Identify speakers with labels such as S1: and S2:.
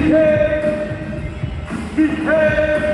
S1: Behave! Behave!